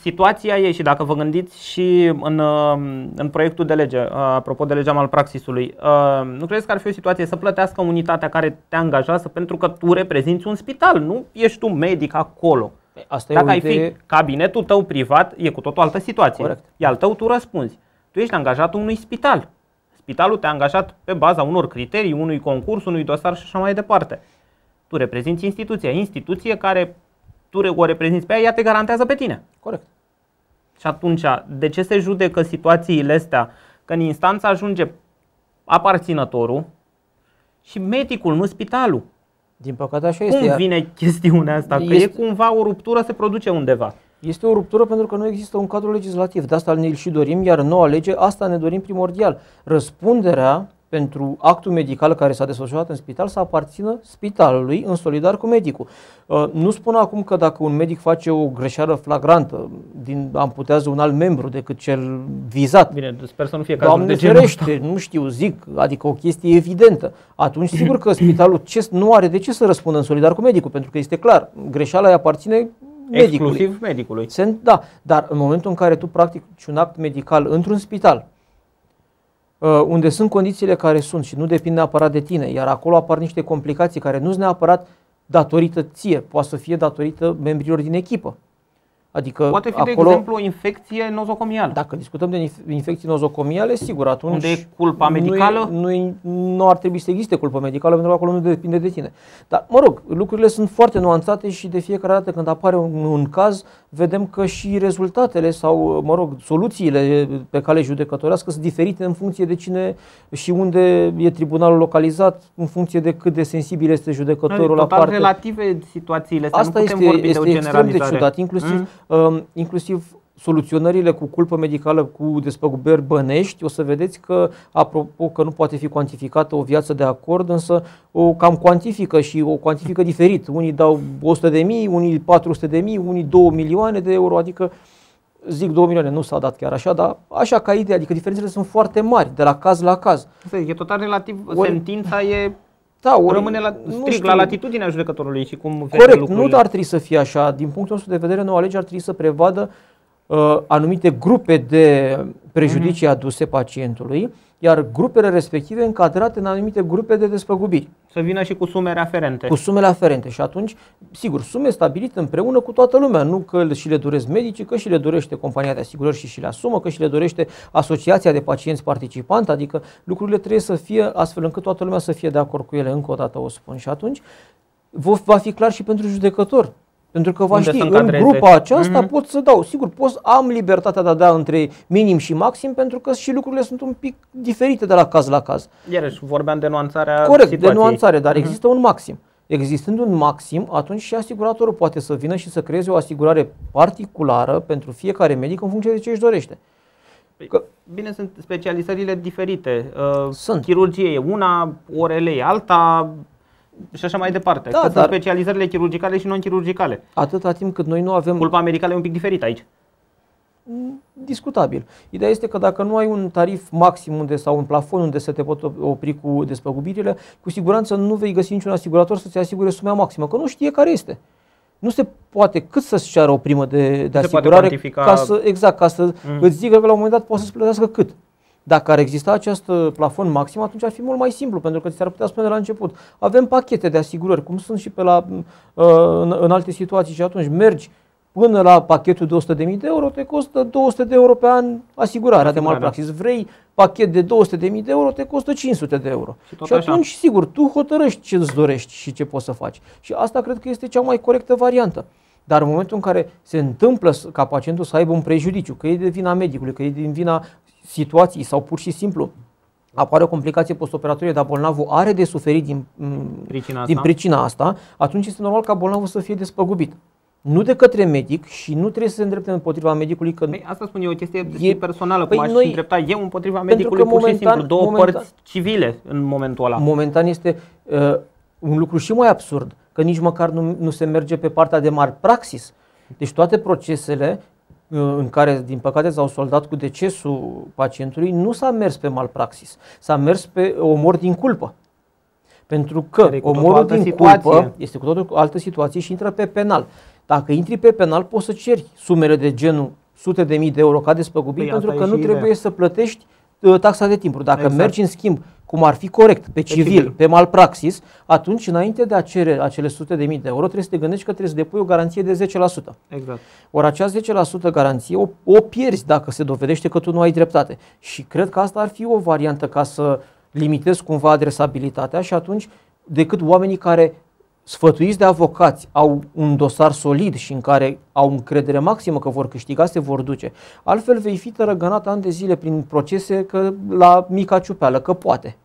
situația e și dacă vă gândiți și în, uh, în proiectul de lege, uh, apropo de legea malpraxisului, uh, nu credeți că ar fi o situație să plătească unitatea care te angajează pentru că tu reprezinți un spital, nu ești tu medic acolo. Păi, asta Dacă ai fi cabinetul tău privat, e cu tot o altă situație. Corect. E al tău, tu răspunzi. Tu ești angajat unui spital. Spitalul te-a angajat pe baza unor criterii, unui concurs, unui dosar și așa mai departe. Tu reprezinți instituția, instituție care tu o reprezinți pe ea, ea te garantează pe tine. Corect. Și atunci, de ce se judecă situațiile astea? Că în instanță ajunge aparținătorul și medicul, nu spitalul. Din păcate așa este. Cum vine chestiunea asta? Că este... e cumva o ruptură se produce undeva. Este o ruptură pentru că nu există un cadru legislativ. De asta ne-l și dorim, iar noua lege, asta ne dorim primordial. Răspunderea pentru actul medical care s-a desfășurat în spital să aparțină spitalului în solidar cu medicul. Uh, nu spun acum că dacă un medic face o greșeală flagrantă, din, amputează un alt membru decât cel vizat. Bine, sper să nu fie cazul Doamne de genul ăsta. ferește, nu știu, zic, adică o chestie evidentă. Atunci sigur că spitalul ce, nu are de ce să răspundă în solidar cu medicul, pentru că este clar, greșeala îi aparține medicului. Exclusiv medicului. Se, da, dar în momentul în care tu practici un act medical într-un spital, uh, unde sunt condițiile care sunt și nu depind neapărat de tine, iar acolo apar niște complicații care nu sunt neapărat datorită ție, poate să fie datorită membrilor din echipă. Adică Poate fi, acolo, de exemplu, o infecție nozocomială. dacă discutăm de inf- infecții nozocomiale, sigur, atunci Unde e culpa medicală? Nu, e, nu, nu ar trebui să existe culpă medicală, pentru că acolo nu depinde de tine. Dar, mă rog, lucrurile sunt foarte nuanțate și de fiecare dată când apare un, un caz, vedem că și rezultatele sau, mă rog, soluțiile pe cale judecătorească sunt diferite în funcție de cine și unde e tribunalul localizat, în funcție de cât de sensibil este judecătorul la Total parte. relative situațiile astea, Asta nu putem este, vorbi este de o extrem de generalizare. ciudat, inclusiv, Mm? um, inclusiv soluționările cu culpă medicală cu despăgubiri bănești, o să vedeți că, apropo că nu poate fi cuantificată o viață de acord, însă o cam cuantifică și o cuantifică diferit. Unii dau 100 de mii, unii 400 de mii, unii 2 milioane de euro, adică zic 2 milioane, nu s-a dat chiar așa, dar așa ca idee, adică diferențele sunt foarte mari, de la caz la caz. Asta E total relativ, Ori- sentința e Da, ori, rămâne la, nu strict știu, la latitudinea judecătorului și cum vede Corect, lucrurile. nu ar trebui să fie așa. Din punctul nostru de vedere, noua lege ar trebui să prevadă uh, anumite grupe de prejudicii Mhm. aduse pacientului, iar grupele respective încadrate în anumite grupe de despăgubiri, Să vină și cu sume aferente. cu sumele aferente. Și atunci, sigur, sume stabilite împreună cu toată lumea, nu că și le doresc medicii, că și le dorește compania de asigurări și și le asumă, că și le dorește asociația de pacienți participanți, adică lucrurile trebuie să fie astfel încât toată lumea să fie de acord cu ele, încă o dată o spun. Și atunci vo- va fi clar și pentru judecător. Pentru că va Unde ști, să în încadreze. grupa aceasta Mhm. pot să dau. Sigur, pot, am libertatea de a da între minim și maxim, pentru că și lucrurile sunt un pic diferite de la caz la caz. Iarăși, vorbeam de nuanțarea Corect, situației. de nuanțare, dar Mhm. există un maxim. Existând un maxim, atunci și asiguratorul poate să vină și să creeze o asigurare particulară pentru fiecare medic în funcție de ce își dorește. Că- Bine, sunt specializările diferite. Uh, Sunt. Chirurgie e una, orele e alta și așa mai departe. Da, Că sunt dar- specializările chirurgicale și non-chirurgicale. Atâta timp cât noi nu avem Culpa medicală e un pic diferită aici. discutabil. Ideea este că dacă nu ai un tarif maxim unde, sau un plafon unde să te pot opri cu despăgubirile, cu siguranță nu vei găsi niciun asigurator să-ți asigure suma maximă, că nu știe care este. Nu se poate cât să-ți ceară o primă de, de se poate asigurare cuantifica- ca să, exact, ca să Mm. îți zică că la un moment dat poți să-ți plătească cât. Dacă ar exista acest uh, plafon maxim, atunci ar fi mult mai simplu, pentru că ți-ar putea spune de la început. Avem pachete de asigurări, cum sunt și pe la, uh, în, în alte situații și atunci mergi până la pachetul de 100.000 de euro, te costă 200 de euro pe an asigurarea de Asigurarea. malpraxis. Vrei pachet de 200.000 de euro, te costă 500 de euro. Și tot și așa. atunci, sigur, tu hotărăști ce îți dorești și ce poți să faci. Și asta cred că este cea mai corectă variantă. Dar în momentul în care se întâmplă să- ca pacientul să aibă un prejudiciu, că e de vina medicului, că e din vina situației sau pur și simplu apare o complicație postoperatorie, dar bolnavul are de suferit din, m, Pricina din asta. pricina asta, atunci este normal ca bolnavul să fie despăgubit. Nu de către medic și nu trebuie să se îndrepte împotriva medicului că Păi, asta spun eu, o chestie E- e, personală, cum păi aș noi- îndrepta eu împotriva Pentru medicului că pur și momentan- simplu. Două momentan- părți civile în momentul ăla. momentan este uh, un lucru și mai absurd, că nici măcar nu, nu se merge pe partea de mari praxis. Deci toate procesele uh, în care, din păcate, s-au soldat cu decesul pacientului, nu s-a mers pe malpraxis, s-a mers pe omor din culpă. Pentru că Care e cu totul omorul altă din situație. culpă este cu totul altă situație și intră pe penal. Dacă intri pe penal, poți să ceri sumele de genul sute de mii de euro ca despăgubiri, Păi pentru asta că e nu și trebuie ideea. să plătești uh, taxa de timpuri. Dacă Exact. mergi în schimb, cum ar fi corect, pe civil, civil. pe malpraxis, atunci înainte de a cere acele sute de mii de euro, trebuie să te gândești că trebuie să depui o garanție de 10%. Exact. Ori acea 10% garanție o, o pierzi dacă se dovedește că tu nu ai dreptate. Și cred că asta ar fi o variantă ca să limitezi cumva adresabilitatea și atunci decât oamenii care sfătuiți de avocați au un dosar solid și în care au încredere maximă că vor câștiga, se vor duce. Altfel vei fi tărăgănat ani de zile prin procese că la mica ciupeală, că poate.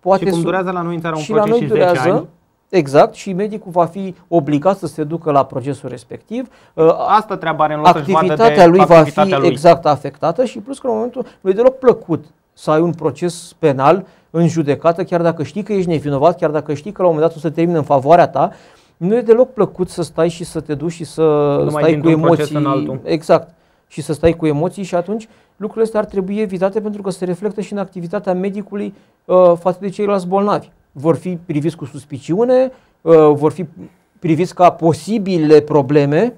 Poate și cum su- durează la noi intrarea un și la proces noi și 10 durează, ani, exact, și medicul va fi obligat să se ducă la procesul respectiv. Uh, asta treaba are în loc să-și vadă activitatea de lui va fi activitatea lui. exact afectată și plus că în momentul nu e deloc plăcut să ai un proces penal în judecată, chiar dacă știi că ești nevinovat, chiar dacă știi că la un moment dat o să termine în favoarea ta, nu e deloc plăcut să stai și să te duci și să Numai stai cu emoții. În altul. Exact. Și să stai cu emoții și atunci lucrurile astea ar trebui evitate pentru că se reflectă și în activitatea medicului uh, față de ceilalți bolnavi. Vor fi priviți cu suspiciune, uh, vor fi priviți ca posibile probleme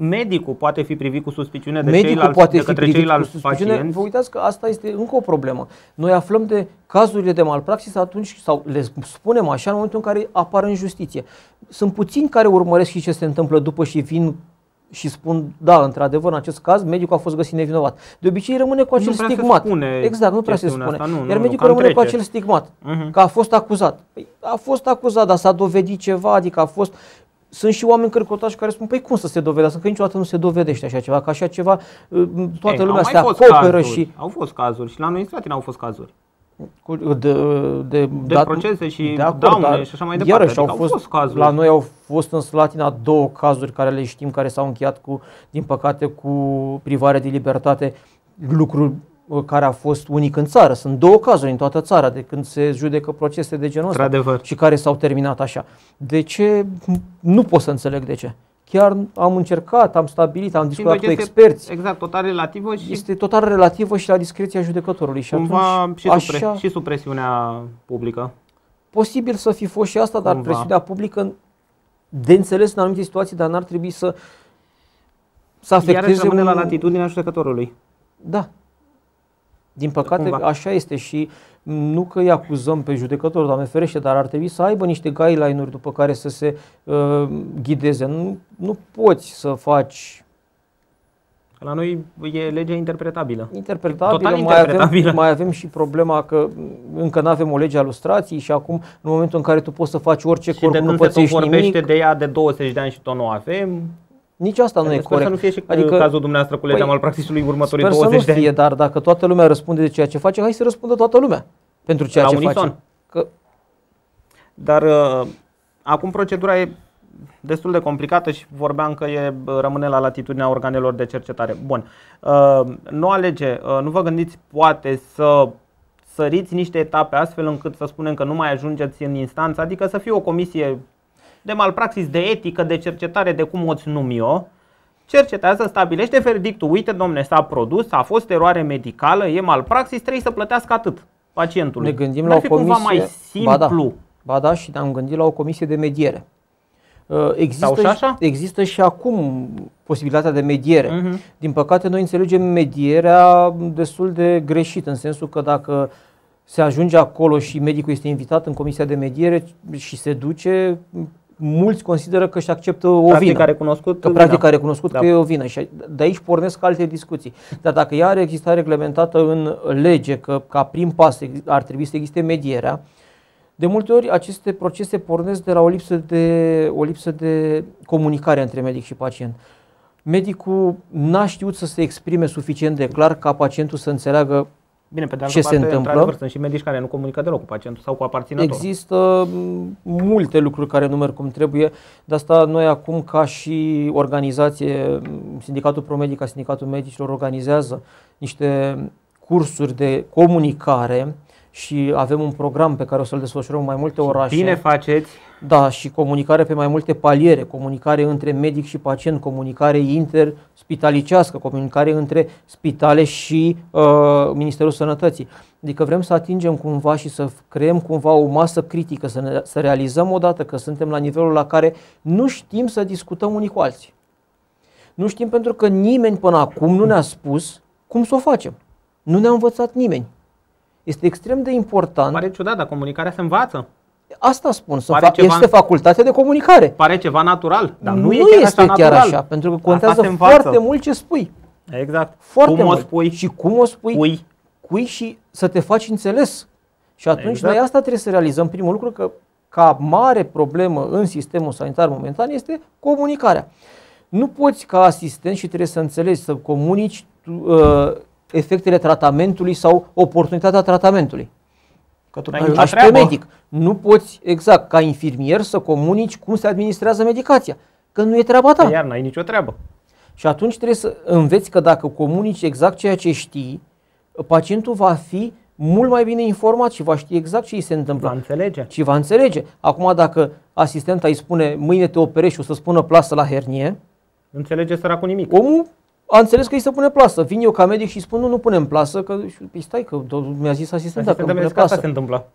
medicul poate fi privit cu suspiciune de, medicul ceilalți, poate de către fi ceilalți cu suspiciune. pacienți. Vă uitați că asta este încă o problemă. Noi aflăm de cazurile de malpraxis atunci, sau le spunem așa, în momentul în care apar în justiție. Sunt puțini care urmăresc și ce se întâmplă după și vin și spun, da, într-adevăr, în acest caz, medicul a fost găsit nevinovat. De obicei rămâne cu acel nu stigmat. spune exact, nu prea se spune. Asta, nu, Iar nu, medicul nu, rămâne trece. cu acel stigmat, uh-huh. că a fost acuzat. Păi, a fost acuzat, dar s-a dovedit ceva, adică a fost sunt și oameni cărcotași care spun, păi cum să se dovedească, că niciodată nu se dovedește așa ceva, că așa ceva uh, toată Ei, lumea se acoperă cazuri, și... Au fost cazuri și la noi în Slatina au fost cazuri. De, de, de, de dat, procese și de acord, daune dar, și așa mai departe. Iarăși adică au, fost, au fost cazuri. La noi au fost în Slatina două cazuri care le știm, care s-au încheiat cu, din păcate, cu privare de libertate, lucruri care a fost unic în țară. Sunt două cazuri în toată țara de când se judecă procese de genul ăsta și care s-au terminat așa. De ce? Nu pot să înțeleg de ce. Chiar am încercat, am stabilit, am discutat cu experți. Exact, total relativă și... Este total relativă și la discreția judecătorului. Și cumva atunci, și, supre, așa, și sub presiunea publică. Posibil să fi fost și asta, cumva. dar presiunea publică de înțeles în anumite situații, dar n-ar trebui să să afecteze Iarăși rămâne un... la latitudinea judecătorului. Da, din păcate, Cumva. așa este și nu că îi acuzăm pe judecător, Doamne ferește, dar ar trebui să aibă niște guideline-uri după care să se uh, ghideze. Nu, nu poți să faci la noi e legea interpretabilă. Interpretabilă, Total mai, interpretabilă. Avem, mai avem și problema că încă nu avem o lege a lustrației și acum, în momentul în care tu poți să faci orice corp, nu pățești nimic. de ea de 20 de ani și tot nu avem, nici asta nu e corect. să nu fie și adică, cazul dumneavoastră cu legea păi, malpraxisului următorii 20 să nu fie, de ani. dar dacă toată lumea răspunde de ceea ce face, hai să răspundă toată lumea pentru ceea La ce unison. face. Că... Dar uh, acum procedura e destul de complicată și vorbeam că e, rămâne la latitudinea organelor de cercetare. Bun. Uh, noua lege, uh, nu vă gândiți poate să săriți niște etape astfel încât să spunem că nu mai ajungeți în instanță, adică să fie o comisie de malpraxis, de etică, de cercetare, de cum o numi eu, cercetează, stabilește verdictul, uite domne, s-a produs, a fost eroare medicală, e malpraxis, trebuie să plătească atât pacientului. Ne gândim la o comisie, mai simplu. Ba da, ba da, și ne-am gândit la o comisie de mediere. Uh, există, și așa? există și acum posibilitatea de mediere. Uh-huh. Din păcate, noi înțelegem medierea destul de greșit, în sensul că dacă se ajunge acolo și medicul este invitat în comisia de mediere și se duce, mulți consideră că își acceptă o practic vină. A recunoscut, că practic a recunoscut da. că e o vină și de aici pornesc alte discuții. Dar dacă ea ar exista reglementată în lege că ca prim pas ar trebui să existe medierea, de multe ori aceste procese pornesc de la o lipsă de, o lipsă de comunicare între medic și pacient. Medicul n-a știut să se exprime suficient de clar ca pacientul să înțeleagă Bine, pe de altă ce parte, se întâmplă. sunt și medici care nu comunică deloc cu pacientul sau cu aparținătorul. Există multe lucruri care nu merg cum trebuie. De asta noi acum ca și organizație, Sindicatul Promedica, Sindicatul Medicilor organizează niște cursuri de comunicare și avem un program pe care o să-l desfășurăm în mai multe orașe. Bine faceți! Da, și comunicare pe mai multe paliere, comunicare între medic și pacient, comunicare interspitalicească, comunicare între spitale și uh, Ministerul Sănătății. Adică vrem să atingem cumva și să creăm cumva o masă critică, să, ne, să realizăm odată că suntem la nivelul la care nu știm să discutăm unii cu alții. Nu știm pentru că nimeni până acum nu ne-a spus cum să o facem. Nu ne-a învățat nimeni. Este extrem de important. Pare ciudat, dar comunicarea se învață. Asta spun, să fa- ceva, este facultatea de comunicare. Pare ceva natural, dar nu, nu e chiar este așa chiar natural. așa, pentru că contează foarte mult ce spui. Exact. Foarte cum mult. o spui. Și cum o spui. Cui. Cui și să te faci înțeles. Și atunci exact. noi asta trebuie să realizăm. Primul lucru că ca mare problemă în sistemul sanitar momentan este comunicarea. Nu poți ca asistent și trebuie să înțelegi, să comunici uh, efectele tratamentului sau oportunitatea tratamentului. Că tu ai pe medic. Nu poți, exact, ca infirmier să comunici cum se administrează medicația. Că nu e treaba ta. Iar n-ai nicio treabă. Și atunci trebuie să înveți că dacă comunici exact ceea ce știi, pacientul va fi mult mai bine informat și va ști exact ce îi se întâmplă. Va înțelege. Și va înțelege. Acum dacă asistenta îi spune mâine te operești și o să spună plasă la hernie, Înțelege săracul nimic. omul a înțeles că îi se pune plasă. Vin eu ca medic și spun nu, nu punem plasă, că și, păi stai că do- mi-a zis asistenta că Asistenta nu mi-a pune zis că asta plasă. se întâmplă.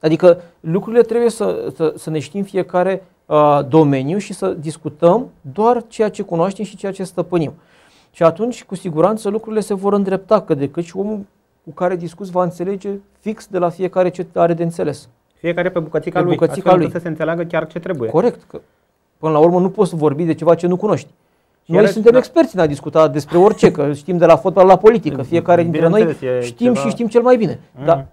Adică lucrurile trebuie să, să, să ne știm fiecare uh, domeniu și să discutăm doar ceea ce cunoaștem și ceea ce stăpânim. Și atunci, cu siguranță, lucrurile se vor îndrepta, că de cât și omul cu care discuți va înțelege fix de la fiecare ce are de înțeles. Fiecare pe bucățica Pe lui, bucățica astfel lui. încât să se înțeleagă chiar ce trebuie. Corect. Că, până la urmă nu poți vorbi de ceva ce nu cunoști. Noi iarăși, suntem da. experți în a discuta despre orice, că știm de la fotbal la politică. Fiecare dintre noi Bineînțeles, e știm ceva- și știm cel mai bine. Mhm. Dar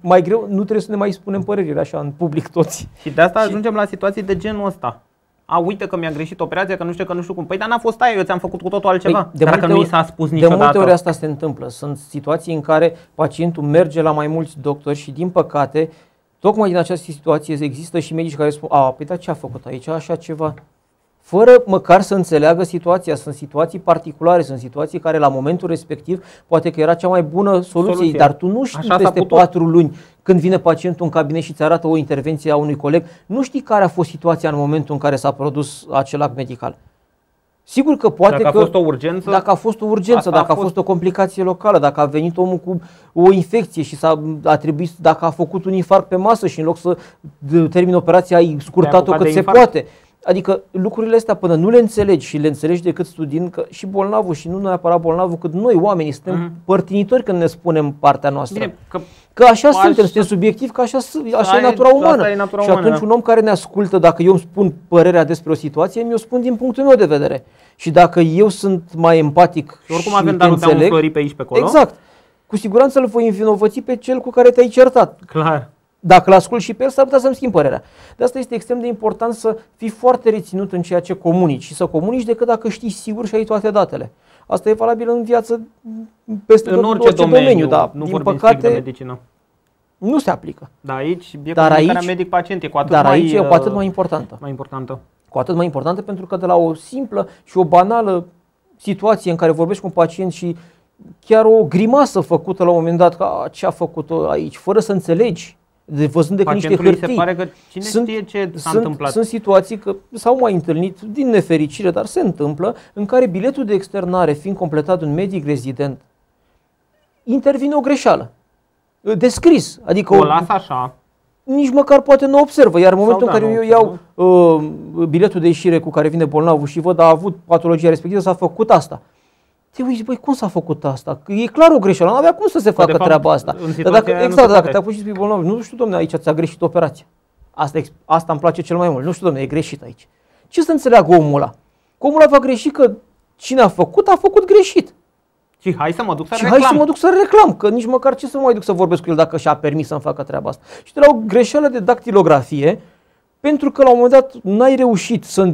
mai greu, nu trebuie să ne mai spunem părerile așa în public toți. Și de asta ajungem la situații de genul ăsta. A, uite că mi-a greșit operația, că nu știu, că nu știu cum. Păi, dar n-a fost aia, eu ți-am făcut cu totul altceva. Păi, de Dacă multe nu i ori- s-a spus De niciodată. multe ori asta se întâmplă. Sunt situații în care pacientul merge la mai mulți doctori și din păcate, tocmai din această situație există și medici care spun, a, păi dar ce a făcut aici, așa ceva. Fără măcar să înțeleagă situația. Sunt situații particulare, sunt situații care la momentul respectiv poate că era cea mai bună soluție, Soluție. dar tu nu știi Așa s-a peste putut. patru luni când vine pacientul în cabinet și îți arată o intervenție a unui coleg, nu știi care a fost situația în momentul în care s-a produs acel act medical. Sigur că poate Dacă a că fost o urgență, dacă a fost o urgență, Asta a dacă a fost- fost o complicație locală, dacă a venit omul cu o infecție și s-a a trebuit, dacă a făcut un infarct pe masă și în loc să d- termine operația ai scurtat-o apucat cât de se infarct. poate. Adică lucrurile astea până nu le înțelegi și le înțelegi decât studiind că și bolnavul și nu neapărat bolnavul, cât noi oamenii suntem Mhm. părtinitori când ne spunem partea noastră. bine, că Că așa Așa- suntem, suntem subiectiv, că așa, su- așa Asta e e- natura asta umană. e natura și umană, atunci da. un om care ne ascultă, dacă eu îmi spun părerea despre o situație, mi-o spun din punctul meu de vedere. Și dacă eu sunt mai empatic și oricum și avem te darul de a înțeleg, înflori pe aici pe acolo. Exact. Cu siguranță îl voi învinovăți pe cel cu care te-ai certat. Clar. Dacă îl ascult și pe el, s-ar putea să-mi schimb părerea. De asta este extrem de important să fii foarte reținut în ceea ce comunici și să comunici decât dacă știi sigur și ai toate datele. Asta e valabil în viață peste În tot, orice, domeniu, da. nu Din vorbim strict de păcate, medicină. nu se aplică. Dar aici e Dar comunicarea aici- medic-pacient, e cu atât Dar mai, aici e cu atât uh, mai importantă. mai importantă. Cu atât mai importantă pentru că de la o simplă și o banală situație în care vorbești cu un pacient și chiar o grimasă făcută la un moment dat, că "A, ce a făcut aici, fără să înțelegi, de văzând decât niște Pacientului se hârtii. pare că cine Sunt- știe ce s-a sunt, întâmplat. Sunt situații că s-au mai întâlnit, din nefericire, dar se întâmplă, în care biletul de externare, fiind completat de un medic rezident, intervine o greșeală. Descris. Adică o o, las așa, nici măcar poate nu observă. Iar în momentul da, în care nu eu iau uh, biletul de ieșire cu care vine bolnavul și văd a avut patologia respectivă, s-a făcut asta. Te uiți, băi, cum s-a făcut asta? Că e clar o greșeală, nu avea cum să se facă de fapt, treaba asta. în Dar situația dacă, aia nu exact, se dacă poate. te apuci și spui bolnav, nu știu, domne, aici ți-a greșit operația. Asta, ex- asta îmi place cel mai mult. Nu știu, domne, e greșit aici. Ce să înțeleagă omul ăla? Că omul ăla va greși că cine a făcut, a făcut greșit. și hai să mă duc să Și reclam. hai să mă duc să reclam, că nici măcar ce să mă mai duc să vorbesc cu el dacă și-a permis să-mi facă treaba asta. Și de la o greșeală de dactilografie, pentru că la un moment dat n-ai reușit să,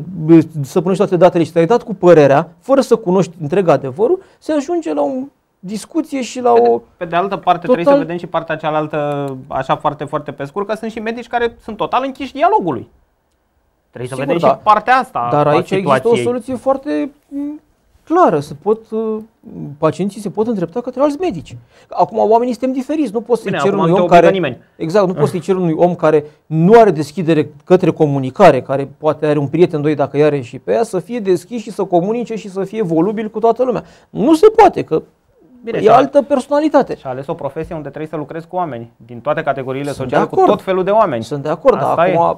să punești toate datele și te-ai dat cu părerea, fără să cunoști întreg adevărul, se ajunge la o discuție și la o... Pe de altă parte Total- trebuie să vedem și partea cealaltă așa foarte, foarte pe scurt, că sunt și medici care sunt total închiși dialogului. Trebuie să Sigur, vedem da. și partea asta Dar a aici există o situației. soluție foarte m, clară, să pot, uh, pacienții se pot îndrepta către alți medici. Acum oamenii suntem diferiți, nu poți să-i Bine, cer acum unui nu te om obligă care... nimeni. Exact, nu poți să-i cer unui om care nu are deschidere către comunicare, care poate are un prieten, doi dacă are și pe ea, să fie deschis și să comunice și să fie volubil cu toată lumea. Nu se poate, că Bine, e și a- altă personalitate. Și a ales o profesie unde trebuie să lucrezi cu oameni, din toate categoriile Sunt sociale, de cu acord. tot felul de oameni. Sunt de acord, dar Asta e. acum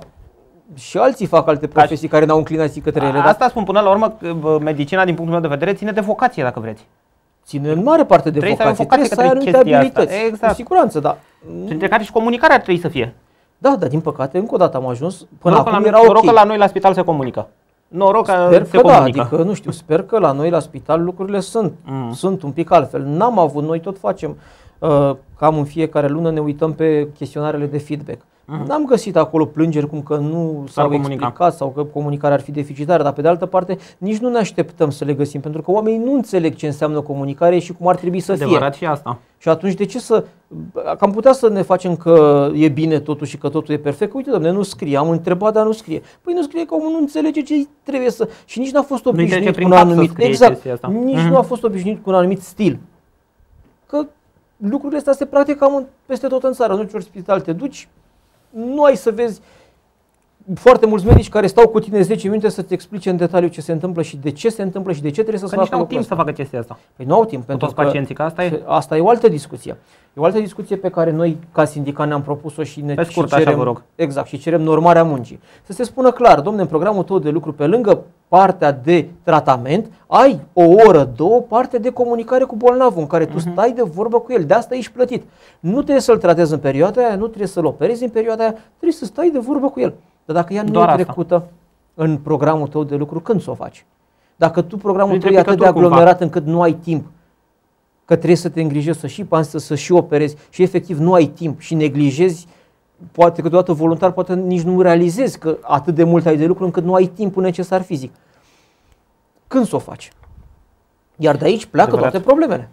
și alții fac alte profesii care n-au înclinații către ele, A, dar Asta spun până la urmă, că, bă, medicina din punctul meu de vedere ține de vocație, dacă vreți. ține în mare parte de Trebuie să ai o vocație, vocație trebuie să ai către anumite chestia asta. abilități. Exact. Cu siguranță, da. Printre care și comunicarea ar trebui să fie. Da, dar din păcate, încă o dată am ajuns, până noroc, acum că la, era noroc ok. că la noi la spital se comunică. Noroc că Sper se că da, comunică. adică nu știu, sper că la noi la spital lucrurile sunt, Mm. sunt un pic altfel. N-am avut, noi tot facem, uh, cam în fiecare lună ne uităm pe chestionarele de feedback. N-am găsit acolo plângeri cum că nu s-au comunica. explicat sau că comunicarea ar fi deficitară, dar pe de altă parte nici nu ne așteptăm să le găsim, pentru că oamenii nu înțeleg ce înseamnă comunicare și cum ar trebui să fie. Adevărat și asta. Și atunci de ce să... Că am putea să ne facem că e bine totul și că totul e perfect. Uite, domne, nu scrie. Am întrebat, dar nu scrie. Păi nu scrie că omul nu înțelege ce trebuie să... Și nici n-a fost trece obișnuit prin cu un cap să anumit... scrie Exact. chestia asta. Nici Mhm. nu a fost obișnuit cu un anumit stil. Că lucrurile astea se practică cam peste tot în țară. În orice spital te duci, nu ai să vezi foarte mulți medici care stau cu tine 10 minute să-ți explice în detaliu ce se întâmplă și de ce se întâmplă și de ce trebuie să că se facă nici nu au timp lucrul să facă chestia asta. Păi nu au timp. Cu Pentru toți că pacienții, că asta e. Asta e o altă discuție. E o altă discuție pe care noi, ca sindicat, ne-am propus-o și ne Pe scurt, și așa cerem, vă rog. Exact, și cerem normarea muncii. Să se spună clar, domne, în programul tău de lucru, pe lângă partea de tratament, ai o oră, două, parte de comunicare cu bolnavul, în care tu Mhm. stai de vorbă cu el. De asta ești plătit. Nu trebuie să-l tratezi în perioada aia, nu trebuie să-l operezi în perioada aia, trebuie să stai de vorbă cu el. Dar dacă ea nu Doar e asta. trecută în programul tău de lucru, când să o faci? Dacă tu programul Printre tău e atât de picături, cumva. aglomerat încât nu ai timp că trebuie să te îngrijești, să și pansi, să și operezi și efectiv nu ai timp și neglijezi, poate câteodată voluntar, poate nici nu realizezi că atât de mult ai de lucru încât nu ai timpul necesar fizic. Când să o faci? Iar de aici pleacă Adevărat. toate problemele.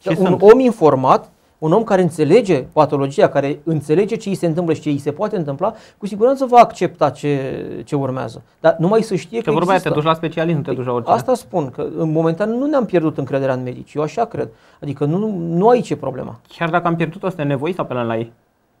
Și un sunt. om informat, un om care înțelege patologia, care înțelege ce îi se întâmplă și ce îi se poate întâmpla, cu siguranță va accepta ce, ce urmează. Dar numai să știe Că că vorba aia, există. te duci la specialist, nu te duci la orice. Asta spun, că în momentan nu ne-am pierdut încrederea în medici, eu așa cred. Adică nu, nu aici e problema. Chiar dacă am pierdut-o, suntem nevoiți să apelăm la ei.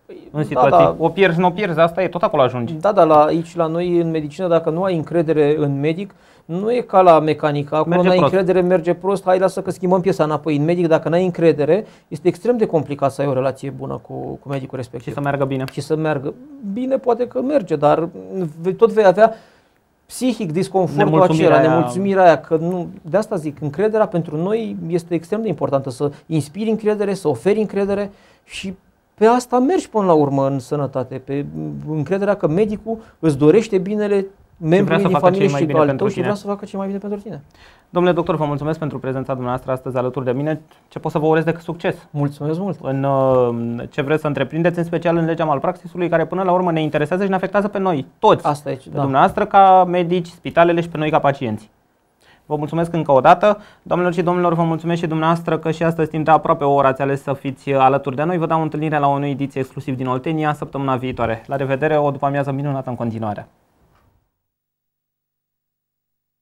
În da, situații. da. O pierzi, nu o pierzi, asta e, tot acolo ajungi. Da, dar la, aici la noi în medicină, dacă nu ai încredere în medic, nu e ca la mecanică, acolo Merge n-ai prost. încredere, merge prost, hai lasă că schimbăm piesa înapoi. În medic, dacă n-ai încredere, este extrem de complicat să ai o relație bună cu, cu medicul Și respectiv. să meargă bine. și să meargă. Bine, poate că merge, dar vei- tot vei avea psihic disconfortul Nemulțumirea acela, aia. nemulțumirea aia, că nu, de asta zic, încrederea pentru noi este extrem de importantă, să inspiri încredere, să oferi încredere și pe asta mergi până la urmă în sănătate, pe încrederea că medicul îți dorește binele membrului să din facă familie ce mai și bine al pentru tău și tine. vrea să facă ce mai bine pentru tine. Domnule doctor, vă mulțumesc pentru prezența dumneavoastră astăzi alături de mine. Ce pot să vă urez decât succes Mulțumesc mult! în uh, ce vreți să întreprindeți, în special în legea malpraxisului, care până la urmă ne interesează și ne afectează pe noi, toți. Asta e, Pe da. dumneavoastră ca medici, spitalele și pe noi ca pacienți. Vă mulțumesc încă o dată. Doamnelor și domnilor, vă mulțumesc și dumneavoastră că și astăzi timp de aproape o oră ați ales să fiți alături de noi. Vă dau întâlnire la o nouă ediție exclusiv din Oltenia săptămâna viitoare. La revedere, o după amiază minunată în continuare.